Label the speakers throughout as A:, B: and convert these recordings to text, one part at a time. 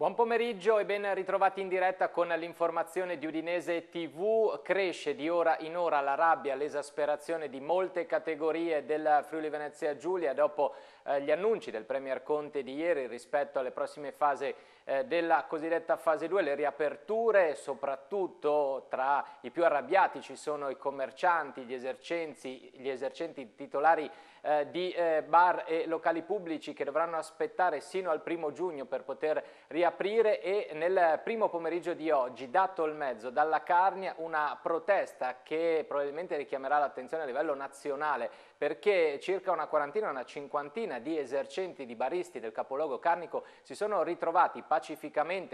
A: Buon pomeriggio e ben ritrovati in diretta con l'informazione di Udinese TV. Cresce di ora in ora la rabbia, l'esasperazione di molte categorie del Friuli Venezia Giulia dopo eh, gli annunci del Premier Conte di ieri rispetto alle prossime fasi eh, della cosiddetta fase 2, le riaperture, soprattutto tra i più arrabbiati ci sono i commercianti, gli esercenti, gli esercenti titolari eh, di eh, bar e locali pubblici che dovranno aspettare sino al primo giugno per poter riaprire e nel primo pomeriggio di oggi, dato il mezzo dalla Carnia, una protesta che probabilmente richiamerà l'attenzione a livello nazionale perché circa una quarantina, una cinquantina di esercenti, di baristi del capoluogo carnico si sono ritrovati pacificamente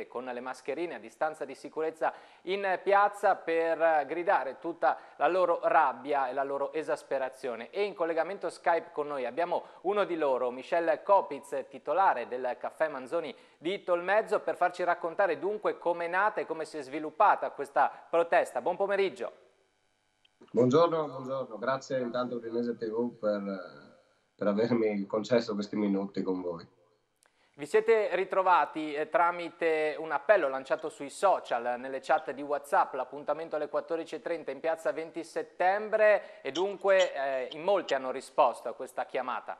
A: con le mascherine a distanza di sicurezza in piazza per gridare tutta la loro rabbia e la loro esasperazione. E in collegamento Skype con noi abbiamo uno di loro, Michel Kopiz, titolare del Caffè Manzoni di Tolmezzo, per farci raccontare dunque come è nata e come si è sviluppata questa protesta. Buon pomeriggio.
B: Buongiorno, buongiorno, grazie intanto Udinese TV per, per avermi concesso questi minuti con voi.
A: Vi siete ritrovati eh, tramite un appello lanciato sui social, nelle chat di Whatsapp, l'appuntamento alle 14.30 in piazza 20 settembre e dunque eh, in molti hanno risposto a questa chiamata.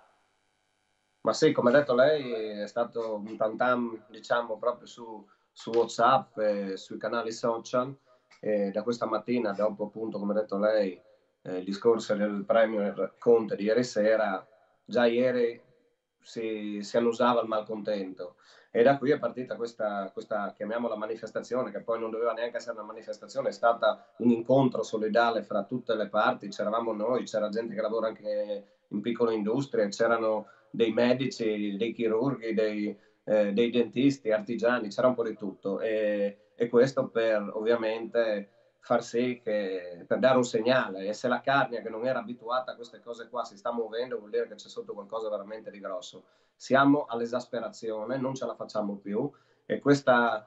B: Ma sì, come ha detto lei, è stato un tantam, diciamo, proprio su, su Whatsapp e sui canali social da questa mattina, dopo appunto, come ha detto lei, eh, il discorso del Premier Conte di ieri sera, già ieri si, si annusava il malcontento e da qui è partita questa, questa, chiamiamola manifestazione, che poi non doveva neanche essere una manifestazione, è stata un incontro solidale fra tutte le parti, c'eravamo noi, c'era gente che lavora anche in piccole industrie, c'erano dei medici, dei chirurghi, dei, eh, dei dentisti, artigiani, c'era un po' di tutto. E, e questo per ovviamente far sì che per dare un segnale e se la carne che non era abituata a queste cose qua si sta muovendo vuol dire che c'è sotto qualcosa veramente di grosso. Siamo all'esasperazione non ce la facciamo più e questa,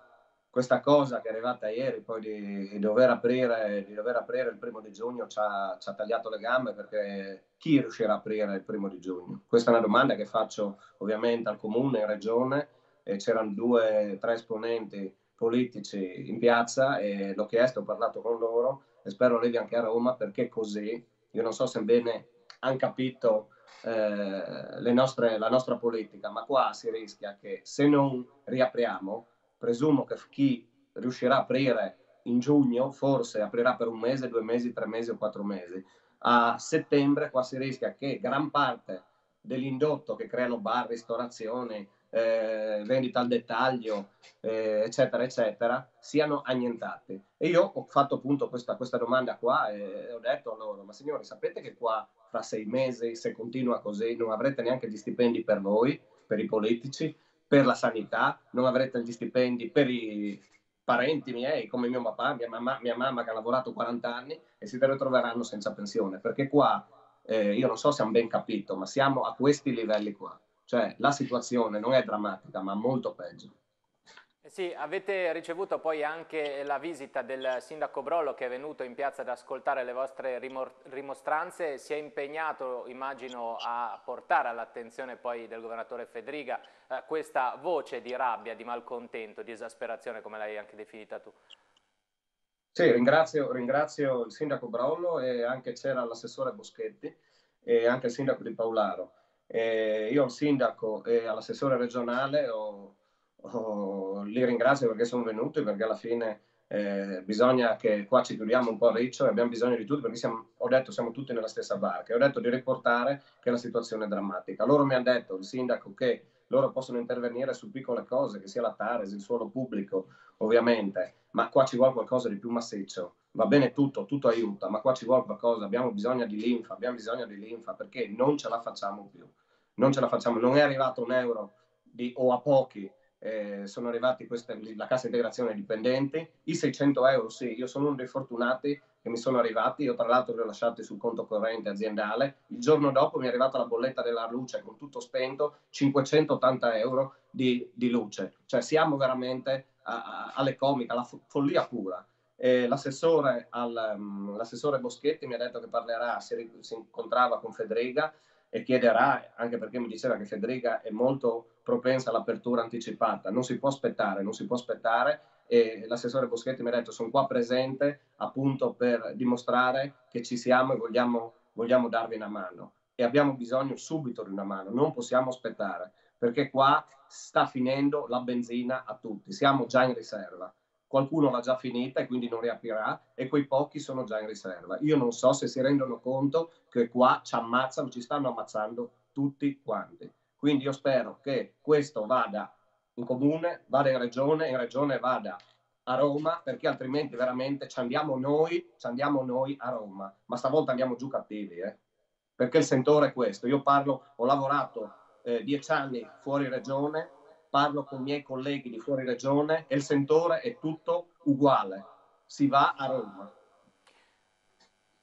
B: questa cosa che è arrivata ieri poi di, di, dover, aprire, di dover aprire il primo di giugno ci ha, ci ha, tagliato le gambe perché chi riuscirà a aprire il primo di giugno? Questa è una domanda che faccio ovviamente al comune in regione e c'erano due tre esponenti politici in piazza e l'ho chiesto, ho parlato con loro e spero arrivi anche a Roma perché così, io non so se bene hanno capito eh, nostre, la nostra politica, ma qua si rischia che se non riapriamo, presumo che chi riuscirà a aprire in giugno forse aprirà per un mese, due mesi, tre mesi o quattro mesi. A settembre qua si rischia che gran parte dell'indotto che creano bar, ristorazioni, eh, vendita al dettaglio, eh, eccetera, eccetera, siano annientati. E io ho fatto appunto questa, questa domanda qua e ho detto a loro, ma signori, sapete che qua fra sei mesi, se continua così, non avrete neanche gli stipendi per voi, per i politici, per la sanità, non avrete gli stipendi per i parenti miei, come mio papà, mia mamma, mia mamma che ha lavorato 40 anni e si ritroveranno senza pensione, perché qua, eh, io non so se hanno ben capito, ma siamo a questi livelli qua. Cioè la situazione non è drammatica, ma molto peggio.
A: Eh sì, avete ricevuto poi anche la visita del sindaco Brollo che è venuto in piazza ad ascoltare le vostre rimostranze, si è impegnato, immagino, a portare all'attenzione poi del governatore Federica eh, questa voce di rabbia, di malcontento, di esasperazione, come l'hai anche definita tu.
B: Sì, ringrazio, ringrazio il sindaco Brollo e anche c'era l'assessore Boschetti e anche il sindaco di Paolaro. Eh, io al sindaco e all'assessore regionale ho, ho, li ringrazio perché sono venuti, perché alla fine eh, bisogna che qua ci chiudiamo un po' a riccio e abbiamo bisogno di tutti perché siamo, ho detto siamo tutti nella stessa barca ho detto di riportare che la situazione è drammatica. Loro mi hanno detto, il sindaco, che loro possono intervenire su piccole cose, che sia la Tares, il suolo pubblico, ovviamente, ma qua ci vuole qualcosa di più massiccio. Va bene tutto, tutto aiuta, ma qua ci vuole qualcosa, abbiamo bisogno di linfa, abbiamo bisogno di linfa perché non ce la facciamo più. Non ce la facciamo, non è arrivato un euro di, o a pochi eh, sono arrivati queste, la cassa integrazione dipendenti, i 600 euro sì, io sono uno dei fortunati che mi sono arrivati, io tra l'altro li ho lasciati sul conto corrente aziendale, il giorno dopo mi è arrivata la bolletta della luce con tutto spento, 580 euro di, di luce, cioè siamo veramente a, a, alle comiche, alla fo follia pura. Eh, l'assessore, al, um, l'assessore, Boschetti mi ha detto che parlerà, si, si incontrava con Federica e chiederà, anche perché mi diceva che Federica è molto propensa all'apertura anticipata, non si può aspettare, non si può aspettare e l'assessore Boschetti mi ha detto sono qua presente appunto per dimostrare che ci siamo e vogliamo, vogliamo darvi una mano e abbiamo bisogno subito di una mano, non possiamo aspettare perché qua sta finendo la benzina a tutti, siamo già in riserva. Qualcuno l'ha già finita e quindi non riaprirà e quei pochi sono già in riserva. Io non so se si rendono conto che qua ci ammazzano, ci stanno ammazzando tutti quanti. Quindi io spero che questo vada in comune, vada in regione, in regione vada a Roma, perché altrimenti veramente ci andiamo noi, ci andiamo noi a Roma. Ma stavolta andiamo giù cattivi, eh? perché il sentore è questo. Io parlo, ho lavorato eh, dieci anni fuori regione, parlo con i miei colleghi di fuori regione e il sentore è tutto uguale. Si va a Roma.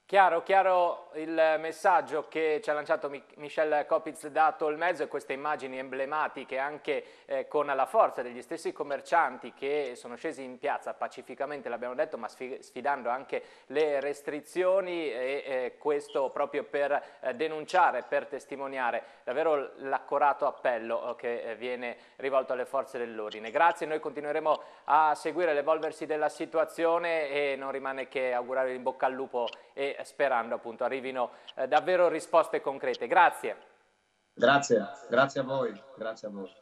A: Chiaro, chiaro il messaggio che ci ha lanciato Michel Copiz da Tolmezzo e queste immagini emblematiche anche eh, con la forza degli stessi commercianti che sono scesi in piazza pacificamente, l'abbiamo detto, ma sfidando anche le restrizioni e eh, questo proprio per eh, denunciare, per testimoniare davvero l'accorato appello eh, che eh, viene rivolto alle forze dell'ordine. Grazie, noi continueremo a seguire l'evolversi della situazione e non rimane che augurare in bocca al lupo e sperando appunto arrivino eh, davvero risposte concrete. Grazie.
B: Grazie, grazie a voi, grazie a voi.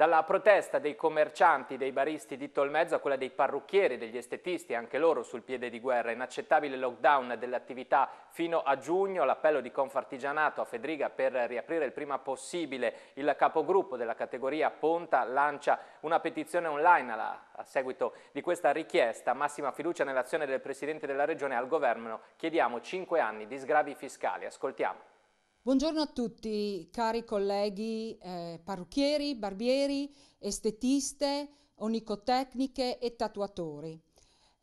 A: Dalla protesta dei commercianti, dei baristi di Tolmezzo a quella dei parrucchieri, degli estetisti, anche loro sul piede di guerra, inaccettabile lockdown delle attività fino a giugno, l'appello di Confartigianato a Fedriga per riaprire il prima possibile. Il capogruppo della categoria Ponta lancia una petizione online alla, a seguito di questa richiesta, massima fiducia nell'azione del Presidente della Regione al Governo, chiediamo 5 anni di sgravi fiscali, ascoltiamo.
C: Buongiorno a tutti cari colleghi eh, parrucchieri, barbieri, estetiste, onicotecniche e tatuatori.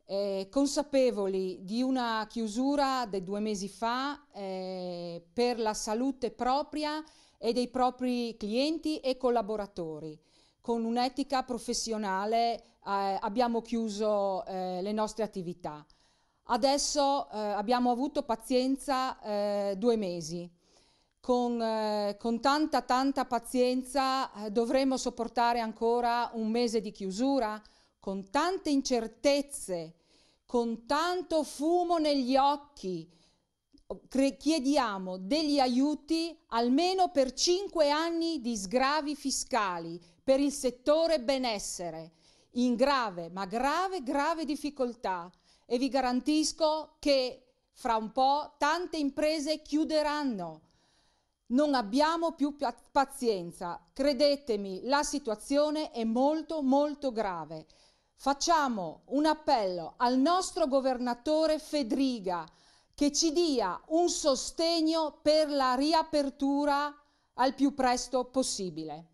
C: Eh, consapevoli di una chiusura di due mesi fa eh, per la salute propria e dei propri clienti e collaboratori. Con un'etica professionale eh, abbiamo chiuso eh, le nostre attività. Adesso eh, abbiamo avuto pazienza due mesi con, eh, con, tanta tanta pazienza eh, dovremo sopportare ancora un mese di chiusura, con tante incertezze, con tanto fumo negli occhi. Chiediamo degli aiuti almeno per cinque anni di sgravi fiscali per il settore benessere, in grave, ma grave, grave difficoltà. E vi garantisco che fra un po' tante imprese chiuderanno non abbiamo più pazienza, credetemi, la situazione è molto molto grave. Facciamo un appello al nostro governatore Fedriga che ci dia un sostegno per la riapertura al più presto possibile.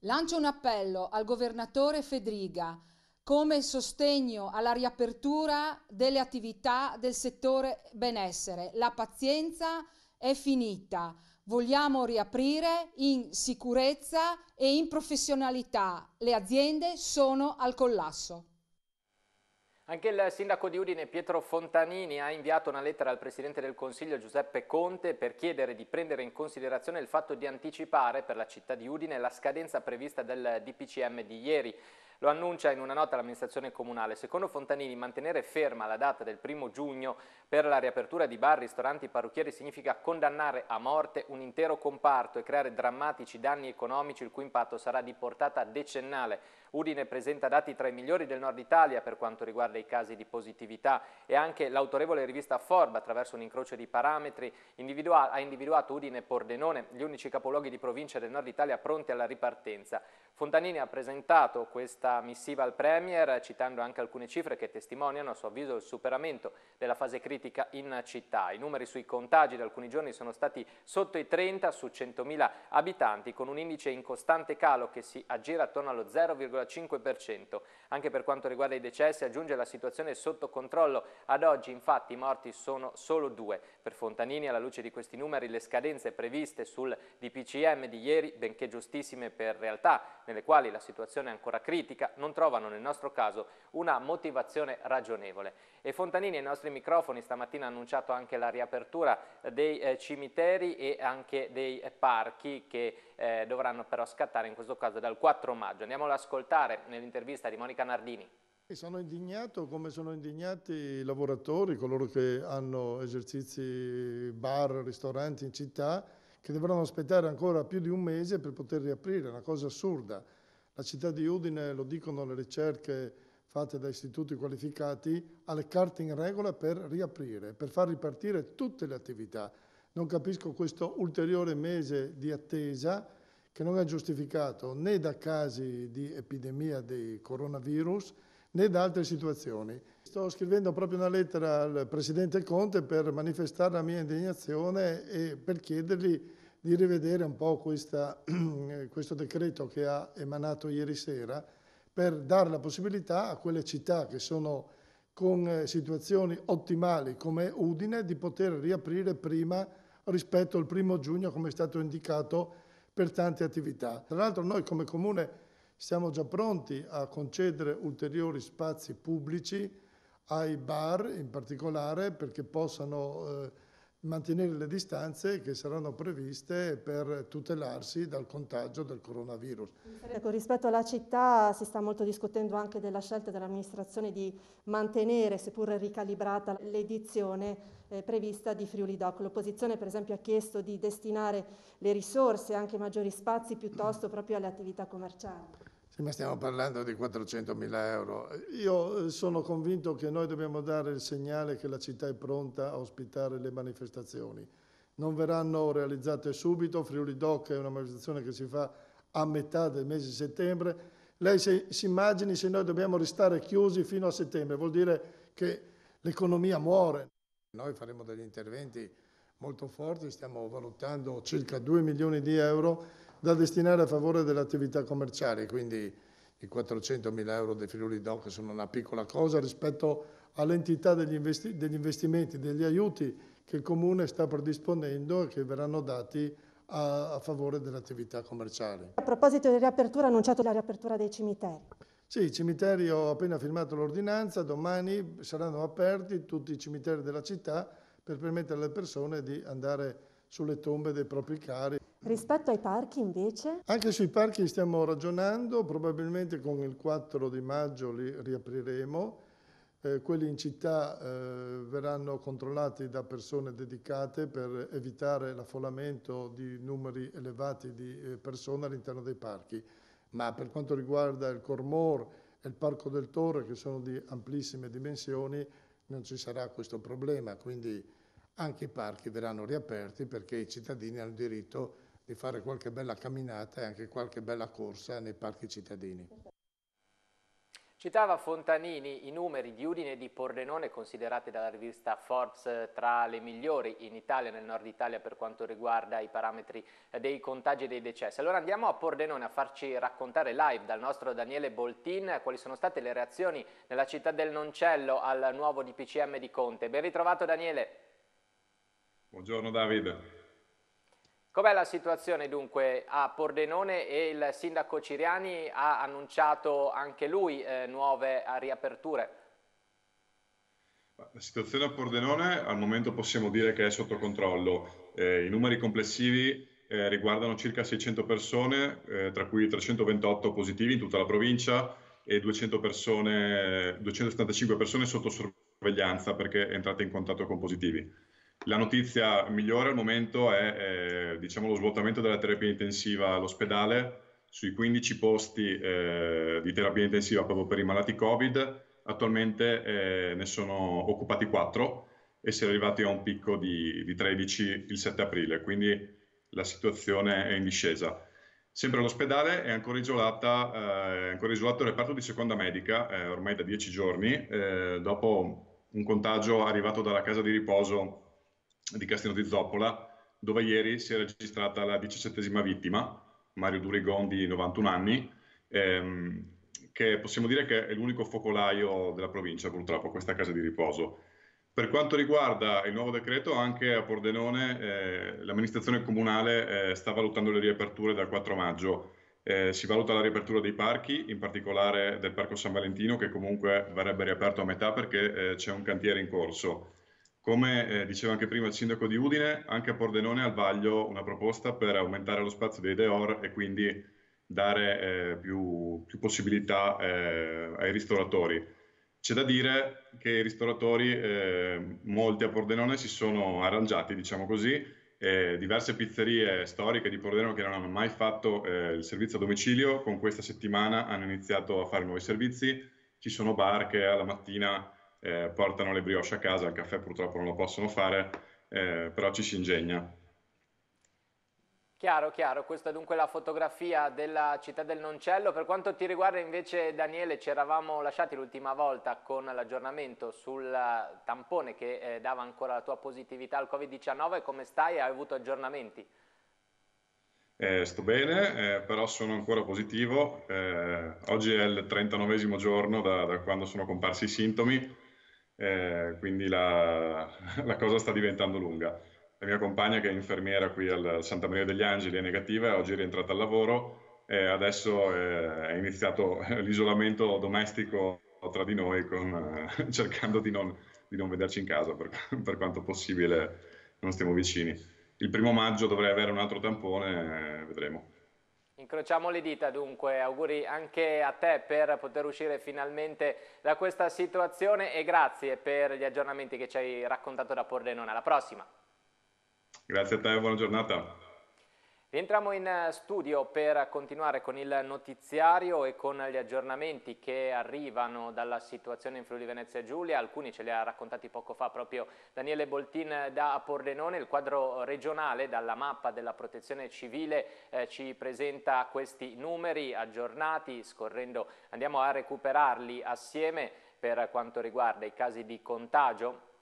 C: Lancio un appello al governatore Fedriga come sostegno alla riapertura delle attività del settore benessere. La pazienza è finita. Vogliamo riaprire in sicurezza e in professionalità. Le aziende sono al collasso.
A: Anche il sindaco di Udine Pietro Fontanini ha inviato una lettera al Presidente del Consiglio Giuseppe Conte per chiedere di prendere in considerazione il fatto di anticipare per la città di Udine la scadenza prevista del DPCM di ieri. Lo annuncia in una nota l'amministrazione comunale. Secondo Fontanini mantenere ferma la data del primo giugno per la riapertura di bar, ristoranti e parrucchieri significa condannare a morte un intero comparto e creare drammatici danni economici il cui impatto sarà di portata decennale. Udine presenta dati tra i migliori del nord Italia per quanto riguarda i casi di positività e anche l'autorevole rivista Forb attraverso un incrocio di parametri individua ha individuato Udine e Pordenone, gli unici capoluoghi di provincia del nord Italia pronti alla ripartenza. Fontanini ha presentato questa missiva al Premier citando anche alcune cifre che testimoniano a suo avviso il superamento della fase critica in città. I numeri sui contagi da alcuni giorni sono stati sotto i 30 su 100.000 abitanti con un indice in costante calo che si aggira attorno allo 0,5%. Anche per quanto riguarda i decessi aggiunge la situazione sotto controllo. Ad oggi infatti i morti sono solo due. Per Fontanini alla luce di questi numeri le scadenze previste sul DPCM di ieri, benché giustissime per realtà nelle quali la situazione è ancora critica, non trovano nel nostro caso una motivazione ragionevole. E Fontanini ai nostri microfoni stamattina ha annunciato anche la riapertura dei eh, cimiteri e anche dei eh, parchi che eh, dovranno però scattare in questo caso dal 4 maggio. Andiamolo ad ascoltare nell'intervista di Monica Nardini.
D: Sono indignato come sono indignati i lavoratori, coloro che hanno esercizi bar, ristoranti in città, che dovranno aspettare ancora più di un mese per poter riaprire, una cosa assurda. La città di Udine, lo dicono le ricerche fatte da istituti qualificati, ha le carte in regola per riaprire, per far ripartire tutte le attività. Non capisco questo ulteriore mese di attesa che non è giustificato né da casi di epidemia di coronavirus, né da altre situazioni. Sto scrivendo proprio una lettera al Presidente Conte per manifestare la mia indignazione e per chiedergli di rivedere un po' questa, questo decreto che ha emanato ieri sera per dare la possibilità a quelle città che sono con eh, situazioni ottimali come Udine di poter riaprire prima rispetto al primo giugno come è stato indicato per tante attività. Tra l'altro noi come Comune siamo già pronti a concedere ulteriori spazi pubblici ai bar in particolare perché possano eh, mantenere le distanze che saranno previste per tutelarsi dal contagio del coronavirus.
E: Ecco, rispetto alla città si sta molto discutendo anche della scelta dell'amministrazione di mantenere, seppur ricalibrata, l'edizione eh, prevista di Friuli Doc. L'opposizione per esempio ha chiesto di destinare le risorse, anche maggiori spazi, piuttosto proprio alle attività commerciali.
D: Sì, ma stiamo parlando di 400 mila euro. Io eh, sono convinto che noi dobbiamo dare il segnale che la città è pronta a ospitare le manifestazioni. Non verranno realizzate subito, Friuli Doc è una manifestazione che si fa a metà del mese di settembre. Lei si, si immagini se noi dobbiamo restare chiusi fino a settembre, vuol dire che l'economia muore. Noi faremo degli interventi molto forti, stiamo valutando circa 2 milioni di euro da destinare a favore delle attività commerciali, quindi i 400 mila euro dei Friuli Doc sono una piccola cosa rispetto all'entità degli, investi degli investimenti, degli aiuti che il Comune sta predisponendo e che verranno dati a, a favore delle attività commerciali.
E: A proposito di riapertura, ha annunciato la riapertura dei cimiteri.
D: Sì, i cimiteri ho appena firmato l'ordinanza, domani saranno aperti tutti i cimiteri della città per permettere alle persone di andare sulle tombe dei propri cari.
E: Rispetto ai parchi invece?
D: Anche sui parchi stiamo ragionando, probabilmente con il 4 di maggio li riapriremo. Eh, quelli in città eh, verranno controllati da persone dedicate per evitare l'affollamento di numeri elevati di eh, persone all'interno dei parchi. Ma per quanto riguarda il Cormor e il Parco del Torre, che sono di amplissime dimensioni, non ci sarà questo problema, quindi anche i parchi verranno riaperti perché i cittadini hanno il diritto di fare qualche bella camminata e anche qualche bella corsa nei parchi cittadini.
A: Citava Fontanini i numeri di Udine e di Pordenone considerati dalla rivista Forbes tra le migliori in Italia e nel nord Italia per quanto riguarda i parametri dei contagi e dei decessi. Allora andiamo a Pordenone a farci raccontare live dal nostro Daniele Boltin quali sono state le reazioni nella città del Noncello al nuovo DPCM di Conte. Ben ritrovato Daniele.
F: Buongiorno Davide.
A: Com'è la situazione dunque a Pordenone e il sindaco Ciriani ha annunciato anche lui eh, nuove riaperture?
F: La situazione a Pordenone al momento possiamo dire che è sotto controllo. Eh, I numeri complessivi eh, riguardano circa 600 persone, eh, tra cui 328 positivi in tutta la provincia e 200 persone, 275 persone sotto sorveglianza perché entrate in contatto con positivi. La notizia migliore al momento è eh, diciamo, lo svuotamento della terapia intensiva all'ospedale. Sui 15 posti eh, di terapia intensiva proprio per i malati Covid, attualmente eh, ne sono occupati 4 e si è arrivati a un picco di, di 13 il 7 aprile, quindi la situazione è in discesa. Sempre all'ospedale è ancora, isolata, eh, ancora isolato il reparto di seconda medica, eh, ormai da 10 giorni, eh, dopo un contagio arrivato dalla casa di riposo di Castello di Zoppola, dove ieri si è registrata la diciassettesima vittima, Mario Durigon di 91 anni, ehm, che possiamo dire che è l'unico focolaio della provincia purtroppo, questa casa di riposo. Per quanto riguarda il nuovo decreto, anche a Pordenone eh, l'amministrazione comunale eh, sta valutando le riaperture dal 4 maggio. Eh, si valuta la riapertura dei parchi, in particolare del Parco San Valentino, che comunque verrebbe riaperto a metà perché eh, c'è un cantiere in corso. Come eh, diceva anche prima il sindaco di Udine, anche a Pordenone al vaglio una proposta per aumentare lo spazio dei Deor e quindi dare eh, più, più, possibilità eh, ai ristoratori. C'è da dire che i ristoratori, eh, molti a Pordenone, si sono arrangiati, diciamo così, diverse pizzerie storiche di Pordenone che non hanno mai fatto eh, il servizio a domicilio, con questa settimana hanno iniziato a fare nuovi servizi. Ci sono bar che alla mattina eh, portano le brioche a casa, il caffè purtroppo non lo possono fare, eh, però ci si ingegna.
A: Chiaro, chiaro, questa è dunque la fotografia della città del Noncello. Per quanto ti riguarda invece Daniele, ci eravamo lasciati l'ultima volta con l'aggiornamento sul tampone che eh, dava ancora la tua positività al Covid-19. Come stai? Hai avuto aggiornamenti?
F: Eh, sto bene, eh, però sono ancora positivo. Eh, oggi è il 39 giorno da, da, quando sono comparsi i sintomi eh, quindi la, la, cosa sta diventando lunga. La mia compagna che è infermiera qui al Santa Maria degli Angeli è negativa, oggi è rientrata al lavoro e adesso eh, è iniziato l'isolamento domestico tra di noi con, eh, cercando di non, di non, vederci in casa per, per, quanto possibile non stiamo vicini. Il primo maggio dovrei avere un altro tampone, eh, vedremo.
A: Incrociamo le dita dunque, auguri anche a te per poter uscire finalmente da questa situazione e grazie per gli aggiornamenti che ci hai raccontato da Pordenone. Alla prossima.
F: Grazie a te, buona giornata.
A: Rientriamo in eh, studio per continuare con il notiziario e con gli aggiornamenti che arrivano dalla situazione in Friuli Venezia Giulia, alcuni ce li ha raccontati poco fa proprio Daniele Boltin da Pordenone, il quadro regionale dalla mappa della protezione civile eh, ci presenta questi numeri aggiornati, scorrendo andiamo a recuperarli assieme per quanto riguarda i casi di contagio,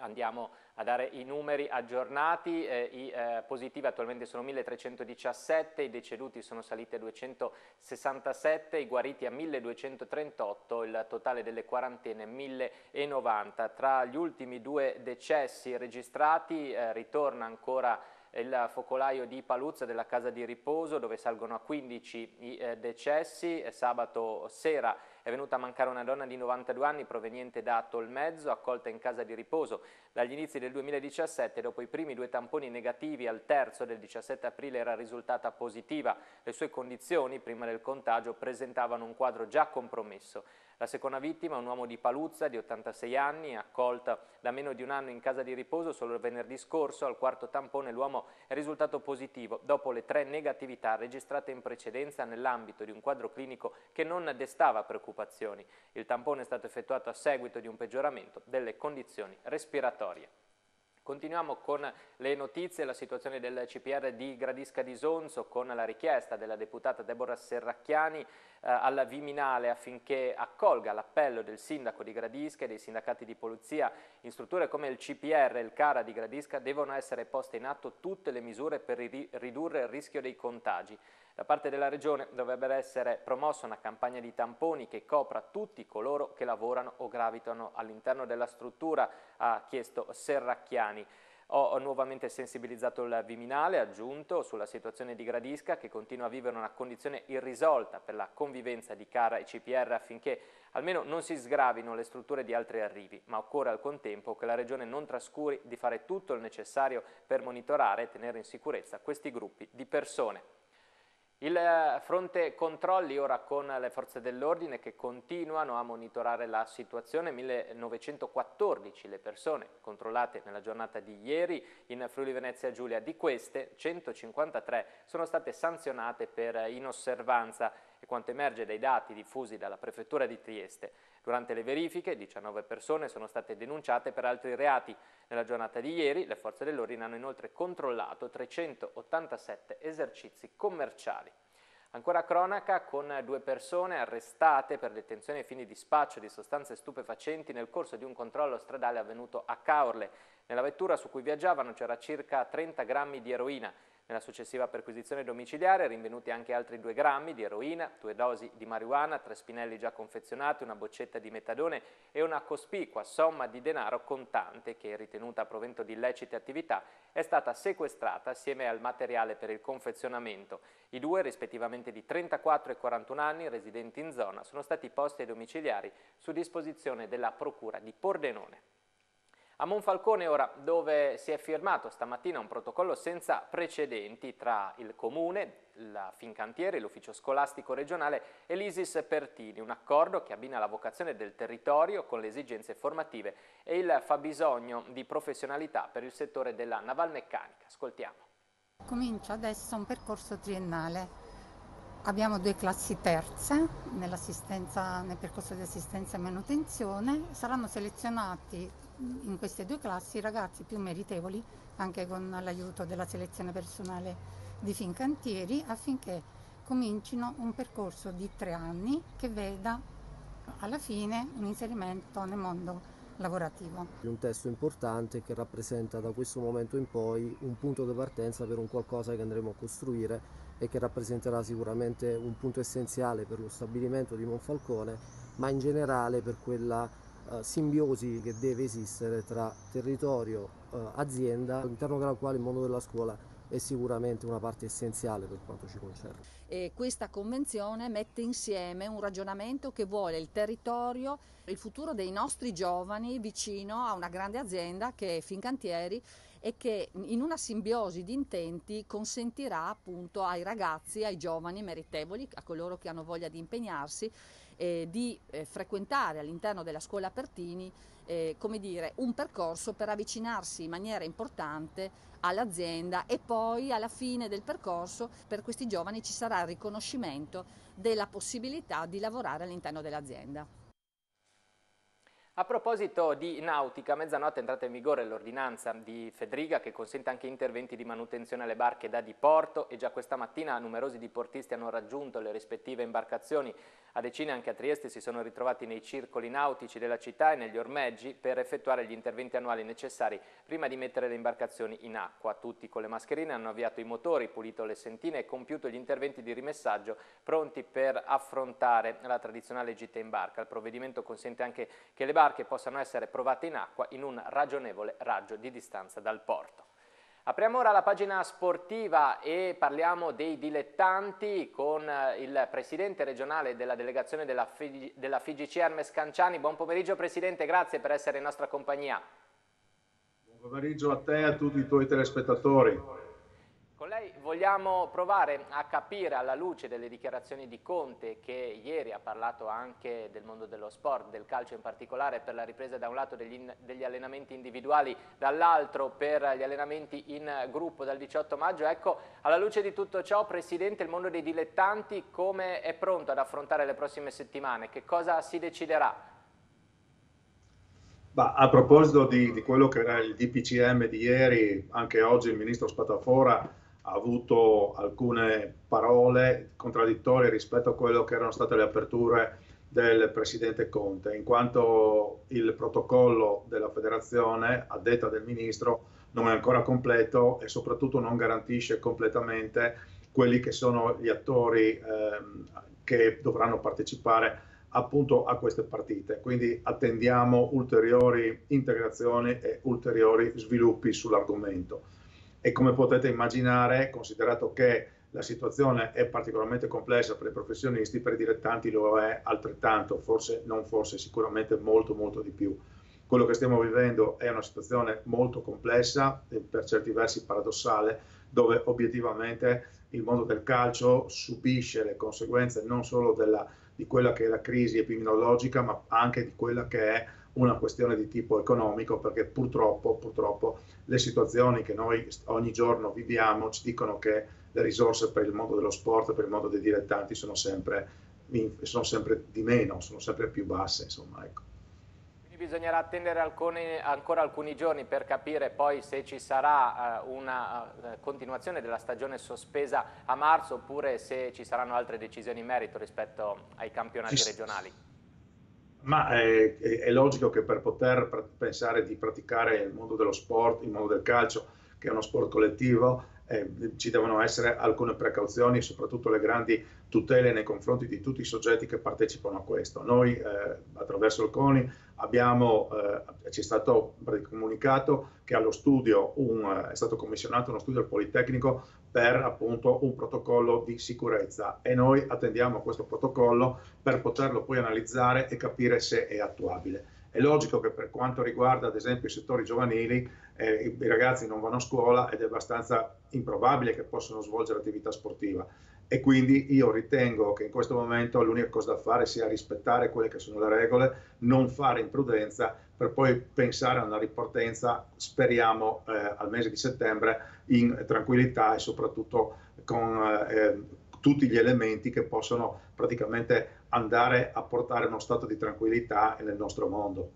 A: andiamo a dare i numeri aggiornati, eh, i eh, positivi attualmente sono 1317, i deceduti sono saliti a 267, i guariti a 1238, il totale delle quarantene 1090. Tra gli ultimi due decessi registrati eh, ritorna ancora il focolaio di Paluzza della casa di riposo dove salgono a 15 i eh, decessi, sabato sera è venuta a mancare una donna di 92 anni proveniente da Tolmezzo, accolta in casa di riposo dagli inizi del 2017. Dopo i primi due tamponi negativi, al terzo del 17 aprile era risultata positiva. Le sue condizioni, prima del contagio, presentavano un quadro già compromesso. La seconda vittima, un uomo di Paluzza di 86 anni, accolta da meno di un anno in casa di riposo solo il venerdì scorso, al quarto tampone l'uomo è risultato positivo dopo le tre negatività registrate in precedenza nell'ambito di un quadro clinico che non destava preoccupazioni. Il tampone è stato effettuato a seguito di un peggioramento delle condizioni respiratorie. Continuiamo con le notizie, la situazione del CPR di Gradisca di Sonzo con la richiesta della deputata Deborah Serracchiani alla Viminale affinché accolga l'appello del sindaco di Gradisca e dei sindacati di polizia in strutture come il CPR e il CARA di Gradisca devono essere poste in atto tutte le misure per ridurre il rischio dei contagi. Da parte della Regione dovrebbe essere promossa una campagna di tamponi che copra tutti coloro che lavorano o gravitano all'interno della struttura, ha chiesto Serracchiani. Ho nuovamente sensibilizzato il Viminale, aggiunto, sulla situazione di Gradisca che continua a vivere una condizione irrisolta per la convivenza di Cara e CPR affinché almeno non si sgravino le strutture di altri arrivi, ma occorre al contempo che la Regione non trascuri di fare tutto il necessario per monitorare e tenere in sicurezza questi gruppi di persone. Il eh, fronte controlli ora con le forze dell'ordine che continuano a monitorare la situazione, 1914 le persone controllate nella giornata di ieri in Friuli Venezia Giulia, di queste 153 sono state sanzionate per inosservanza e quanto emerge dai dati diffusi dalla Prefettura di Trieste. Durante le verifiche 19 persone sono state denunciate per altri reati. Nella giornata di ieri le forze dell'ordine hanno inoltre controllato 387 esercizi commerciali. Ancora cronaca con due persone arrestate per detenzione ai fini di spaccio di sostanze stupefacenti nel corso di un controllo stradale avvenuto a Caorle. Nella vettura su cui viaggiavano c'era circa 30 grammi di eroina. Nella successiva perquisizione domiciliare rinvenuti anche altri 2 grammi di eroina, due dosi di marijuana, tre spinelli già confezionati, una boccetta di metadone e una cospicua somma di denaro contante che, ritenuta a provento di illecite attività, è stata sequestrata assieme al materiale per il confezionamento. I due, rispettivamente di 34 e 41 anni, residenti in zona, sono stati posti ai domiciliari su disposizione della Procura di Pordenone. A Monfalcone ora dove si è firmato stamattina un protocollo senza precedenti tra il Comune, la Fincantieri, l'Ufficio Scolastico Regionale e l'ISIS Pertini, un accordo che abbina la vocazione del territorio con le esigenze formative e il fabbisogno di professionalità per il settore della navalmeccanica. Ascoltiamo.
G: Comincia adesso un percorso triennale. Abbiamo due classi terze nel percorso di assistenza e manutenzione. Saranno selezionati in queste due classi i ragazzi più meritevoli, anche con l'aiuto della selezione personale di Fincantieri, affinché comincino un percorso di tre anni che veda alla fine un inserimento nel mondo lavorativo.
H: Un testo importante che rappresenta da questo momento in poi un punto di partenza per un qualcosa che andremo a costruire e che rappresenterà sicuramente un punto essenziale per lo stabilimento di Monfalcone, ma in generale per quella uh, simbiosi che deve esistere tra territorio, uh, azienda, all'interno della quale il mondo della scuola è sicuramente una parte essenziale per quanto ci concerne.
I: E questa convenzione mette insieme un ragionamento che vuole il territorio, il futuro dei nostri giovani vicino a una grande azienda che è Fincantieri e che in una simbiosi di intenti consentirà appunto ai ragazzi, ai giovani meritevoli, a coloro che hanno voglia di impegnarsi, eh, di eh, frequentare all'interno della scuola Pertini eh, come dire, un percorso per avvicinarsi in maniera importante all'azienda e poi alla fine del percorso per questi giovani ci sarà il riconoscimento della possibilità di lavorare all'interno dell'azienda.
A: A proposito di nautica, a mezzanotte è entrata in vigore l'ordinanza di Fedriga che consente anche interventi di manutenzione alle barche da diporto e già questa mattina numerosi diportisti hanno raggiunto le rispettive imbarcazioni. A decine anche a Trieste si sono ritrovati nei circoli nautici della città e negli ormeggi per effettuare gli interventi annuali necessari prima di mettere le imbarcazioni in acqua. Tutti con le mascherine hanno avviato i motori, pulito le sentine e compiuto gli interventi di rimessaggio pronti per affrontare la tradizionale gita in barca. Il provvedimento consente anche che le barche barche possano essere provate in acqua in un ragionevole raggio di distanza dal porto. Apriamo ora la pagina sportiva e parliamo dei dilettanti con eh, il presidente regionale della delegazione della, FIG, della FIGC Hermes Canciani. Buon pomeriggio Presidente, grazie per essere in nostra compagnia.
J: Buon pomeriggio a te e a tutti i tuoi telespettatori.
A: Vogliamo provare a capire alla luce delle dichiarazioni di Conte che ieri ha parlato anche del mondo dello sport, del calcio in particolare per la ripresa da un lato degli, degli allenamenti individuali, dall'altro per gli allenamenti in gruppo dal 18 maggio. Ecco, alla luce di tutto ciò, Presidente, il mondo dei dilettanti come è pronto ad affrontare le prossime settimane? Che cosa si deciderà?
J: Bah, a proposito di, di, quello che era il DPCM di ieri, anche oggi il Ministro Spatafora ha avuto alcune parole contraddittorie rispetto a quello che erano state le aperture del Presidente Conte, in quanto il protocollo della federazione, a detta del Ministro, non è ancora completo e soprattutto non garantisce completamente quelli che sono gli attori ehm, che dovranno partecipare appunto a queste partite. Quindi attendiamo ulteriori integrazioni e ulteriori sviluppi sull'argomento e come potete immaginare, considerato che la situazione è particolarmente complessa per i professionisti, per i dilettanti lo è altrettanto, forse non forse, sicuramente molto molto di più. Quello che stiamo vivendo è una situazione molto complessa per certi versi paradossale, dove obiettivamente il mondo del calcio subisce le conseguenze non solo della, di quella che è la crisi epidemiologica, ma anche di quella che è una questione di tipo economico, perché purtroppo, purtroppo le situazioni che noi ogni giorno viviamo ci dicono che le risorse per il mondo dello sport, per il mondo dei dilettanti sono sempre, sono sempre di meno, sono sempre più basse. Insomma, ecco.
A: Quindi bisognerà attendere alcuni, ancora alcuni giorni per capire poi se ci sarà uh, una uh, continuazione della stagione sospesa a marzo oppure se ci saranno altre decisioni in merito rispetto ai campionati ci, regionali.
J: Ma è, è, è, logico che per poter pensare di praticare il mondo dello sport, il mondo del calcio, che è uno sport collettivo, eh, ci devono essere alcune precauzioni, soprattutto le grandi tutele nei confronti di tutti i soggetti che partecipano a questo. Noi eh, attraverso il CONI abbiamo, eh, ci è stato comunicato che allo studio un, è stato commissionato uno studio al Politecnico per appunto un protocollo di sicurezza e noi attendiamo questo protocollo per poterlo poi analizzare e capire se è attuabile. È logico che per quanto riguarda ad esempio i settori giovanili, eh, i ragazzi non vanno a scuola ed è abbastanza improbabile che possano svolgere attività sportiva e quindi io ritengo che in questo momento l'unica cosa da fare sia rispettare quelle che sono le regole, non fare imprudenza per poi pensare a una ripartenza, speriamo eh, al mese di settembre, in tranquillità e soprattutto con eh, tutti gli elementi che possono praticamente andare a portare uno stato di tranquillità nel nostro mondo.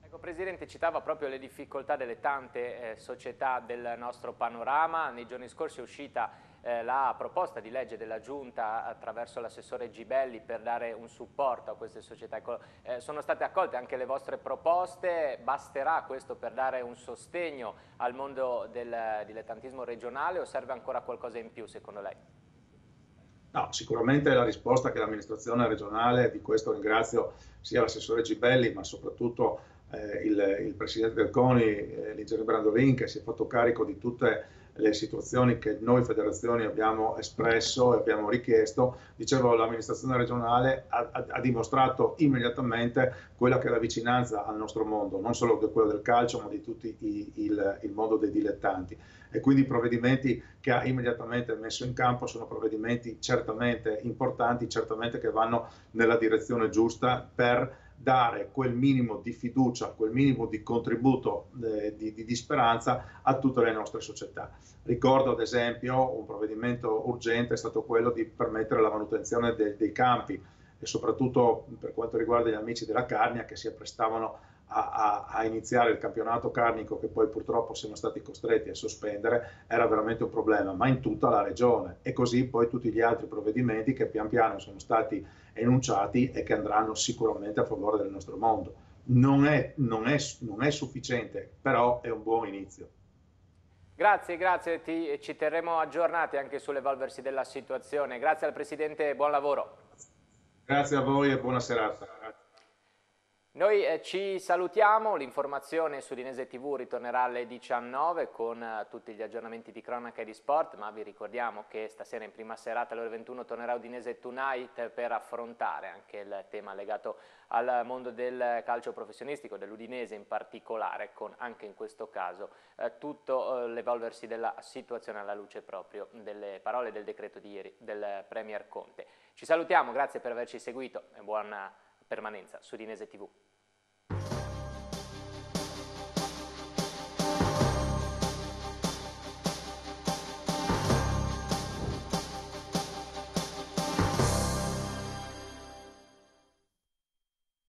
A: Ecco, Presidente, citava proprio le difficoltà delle tante eh, società del nostro panorama. Nei giorni scorsi è uscita eh, la proposta di legge della Giunta attraverso l'assessore Gibelli per dare un supporto a queste società. Ecco, eh, sono state accolte anche le vostre proposte, basterà questo per dare un sostegno al mondo del dilettantismo regionale o serve ancora qualcosa in più secondo lei?
J: No, sicuramente la risposta che l'amministrazione regionale, di questo ringrazio sia l'assessore Gibelli ma soprattutto eh, il, il, presidente del CONI, eh, Ligeri Brandolin, che si è fatto carico di tutte le situazioni che noi federazioni abbiamo espresso e abbiamo richiesto, dicevo l'amministrazione regionale ha, ha, ha, dimostrato immediatamente quella che è la vicinanza al nostro mondo, non solo di quello del calcio ma di tutto il, il mondo dei dilettanti. E quindi i provvedimenti che ha immediatamente messo in campo sono provvedimenti certamente importanti, certamente che vanno nella direzione giusta per dare quel minimo di fiducia, quel minimo di contributo eh, di, di, di, speranza a tutte le nostre società. Ricordo ad esempio un provvedimento urgente è stato quello di permettere la manutenzione de, dei campi e soprattutto per quanto riguarda gli amici della Carnia che si apprestavano a, a, iniziare il campionato carnico che poi purtroppo siamo stati costretti a sospendere era veramente un problema, ma in tutta la regione e così poi tutti gli altri provvedimenti che pian piano sono stati enunciati e che andranno sicuramente a favore del nostro mondo. Non è, non è, non è sufficiente, però è un buon inizio.
A: Grazie, grazie, Ti, ci terremo aggiornati anche sull'evolversi della situazione. Grazie al Presidente, buon lavoro.
J: Grazie a voi e buona serata.
A: Noi eh, ci salutiamo, l'informazione su Dinese TV ritornerà alle 19 con eh, tutti gli aggiornamenti di cronaca e di sport, ma vi ricordiamo che stasera in prima serata alle ore 21 tornerà Udinese Tonight per affrontare anche il tema legato al mondo del calcio professionistico, dell'Udinese in particolare, con anche in questo caso eh, tutto eh, l'evolversi della situazione alla luce proprio delle parole del decreto di ieri del Premier Conte. Ci salutiamo, grazie per averci seguito e buona permanenza su Dinese TV.